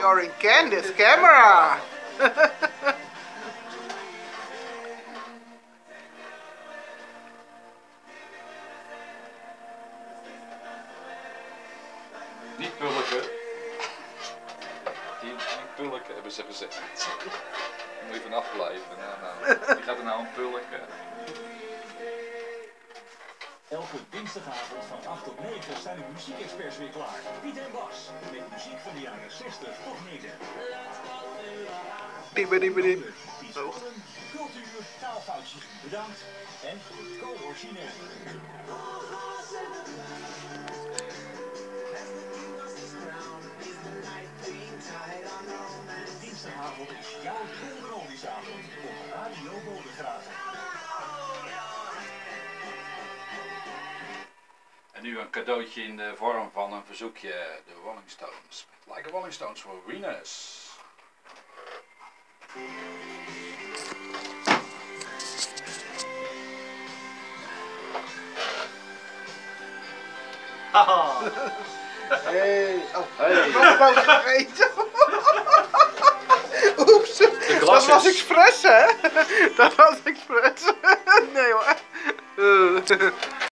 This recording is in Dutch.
You're in Candy's camera. Niet pulken. Die, niet pulken hebben ze gezegd. Moet je vanaf blijven. Nou. Die gaat er nou een pulken. Elke dinsdagavond van 8 tot 9 zijn de muziekexperts weer klaar. Piet en Bas, met muziek van de jaren 60 tot heden. Bijzonderen, cultuur, taalfoutjes, bedankt en co-origineel. Dinsdagavond is jouw Golden op Radio En nu een cadeautje in de vorm van een verzoekje. De Rolling Stones. Like a Rolling Stones voor Venus. Hey. Oh, Hey. nog wat vergeten. Oeps. Dat was expres, hè? Dat was expres. Nee hoor.